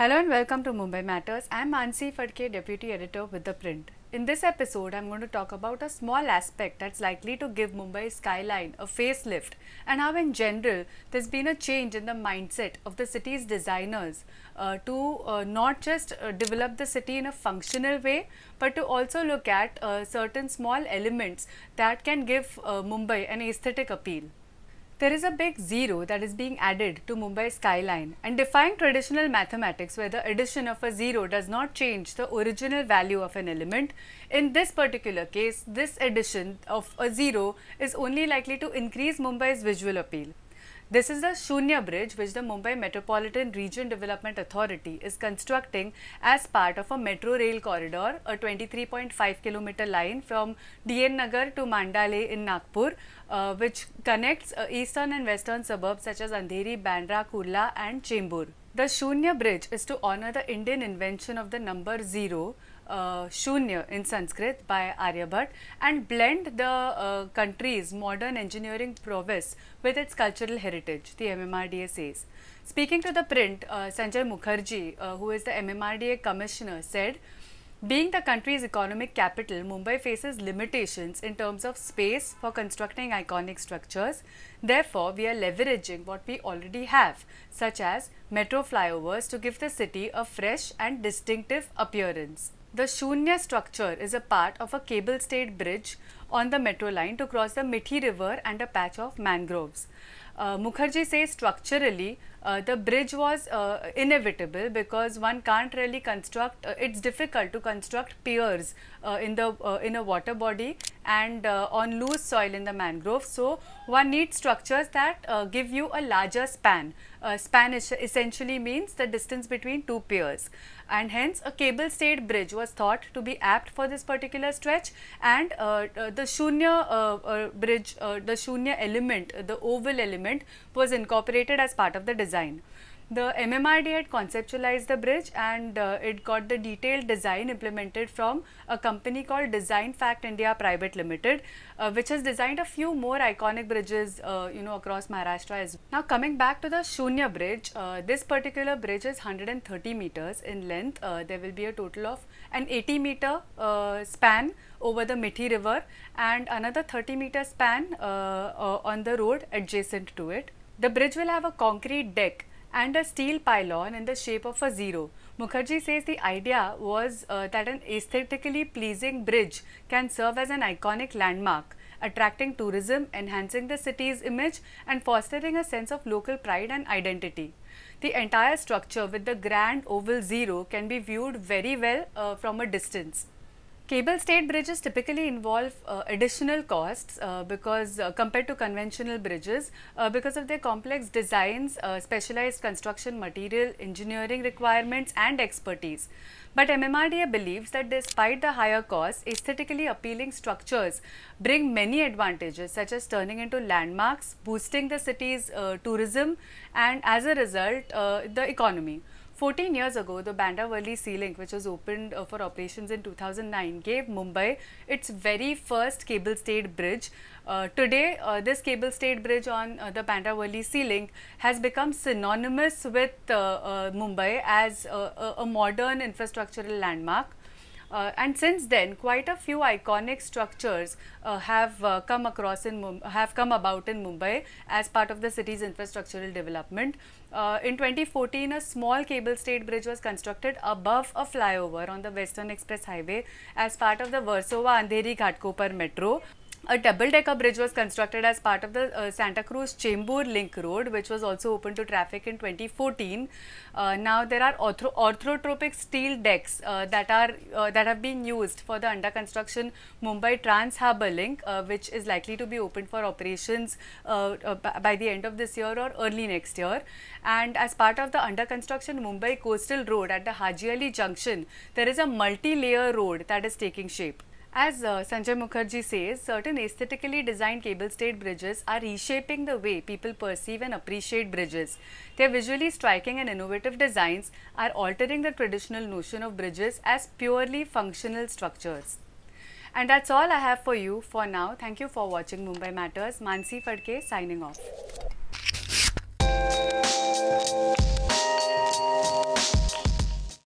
Hello and welcome to Mumbai Matters. I'm Mansi Fadke, Deputy Editor with The Print. In this episode, I'm going to talk about a small aspect that's likely to give Mumbai skyline a facelift and how, in general, there's been a change in the mindset of the city's designers uh, to uh, not just uh, develop the city in a functional way, but to also look at uh, certain small elements that can give uh, Mumbai an aesthetic appeal. There is a big zero that is being added to Mumbai skyline and defying traditional mathematics where the addition of a zero does not change the original value of an element. In this particular case, this addition of a zero is only likely to increase Mumbai's visual appeal. This is the Shunya Bridge which the Mumbai Metropolitan Region Development Authority is constructing as part of a metro rail corridor, a 23.5 kilometer line from DN Nagar to Mandale in Nagpur, uh, which connects uh, eastern and western suburbs such as Andheri, Bandra, Kurla and Chembur. The Shunya Bridge is to honor the Indian invention of the number zero uh, Shunya in Sanskrit by Aryabhat and blend the uh, country's modern engineering prowess with its cultural heritage, the MMRDA says. Speaking to the print, uh, Sanjay Mukherjee, uh, who is the MMRDA commissioner, said, being the country's economic capital, Mumbai faces limitations in terms of space for constructing iconic structures. Therefore, we are leveraging what we already have, such as metro flyovers, to give the city a fresh and distinctive appearance. The Shunya structure is a part of a cable stayed bridge on the metro line to cross the Mithi river and a patch of mangroves. Uh, Mukherjee says structurally uh, the bridge was uh, inevitable because one can't really construct uh, it's difficult to construct piers uh, in the uh, in a water body and on loose soil in the mangrove. So one needs structures that give you a larger span. Span essentially means the distance between two piers. And hence a cable stayed bridge was thought to be apt for this particular stretch. And uh, uh, the Shunya uh, uh bridge, uh, the Shunya element, the oval element was incorporated as part of the design. The MMRD had conceptualized the bridge and uh, it got the detailed design implemented from a company called Design Fact India Private Limited, uh, which has designed a few more iconic bridges, uh, you know, across Maharashtra as well. Now coming back to the Shunya bridge, uh, this particular bridge is 130 meters in length. Uh, there will be a total of an 80 meter uh, span over the Mithi river and another 30 meter span on the road adjacent to it. The bridge will have a concrete deck and a steel pylon in the shape of a zero. Mukherjee says the idea was uh, that an aesthetically pleasing bridge can serve as an iconic landmark, attracting tourism, enhancing the city's image and fostering a sense of local pride and identity. The entire structure with the grand oval zero can be viewed very well uh, from a distance. Cable stayed bridges typically involve uh, additional costs uh, because uh, compared to conventional bridges uh, because of their complex designs, uh, specialized construction material, engineering requirements and expertise. But MMRDA believes that despite the higher costs, aesthetically appealing structures bring many advantages such as turning into landmarks, boosting the city's uh, tourism and as a result the economy. 14 years ago, the Bandra-Worli Sea Link, which was opened uh, for operations in 2009, gave Mumbai its very first cable stayed bridge. Uh, today, uh, this cable stayed bridge on uh, the Bandra-Worli Sea Link has become synonymous with uh, uh, Mumbai as a modern infrastructural landmark. Uh, and since then, quite a few iconic structures uh, have uh, come across in have come about in Mumbai as part of the city's infrastructural development. Uh, in 2014, a small cable stayed bridge was constructed above a flyover on the Western Express Highway as part of the Versova Andheri Ghatkopar metro. A double-decker bridge was constructed as part of the uh, Santa Cruz Chembur Link Road, which was also open to traffic in 2014. Uh, now there are ortho orthotropic steel decks uh, that are uh, that have been used for the under construction Mumbai Trans Harbour Link, uh, which is likely to be opened for operations uh, by the end of this year or early next year. And as part of the under construction Mumbai Coastal Road at the Haji Ali Junction, there is a multi-layer road that is taking shape. As uh, Sanjay Mukherjee says, certain aesthetically designed cable-stayed bridges are reshaping the way people perceive and appreciate bridges. Their visually striking and innovative designs are altering the traditional notion of bridges as purely functional structures. And that's all I have for you for now. Thank you for watching Mumbai Matters. Mansi Fadke signing off.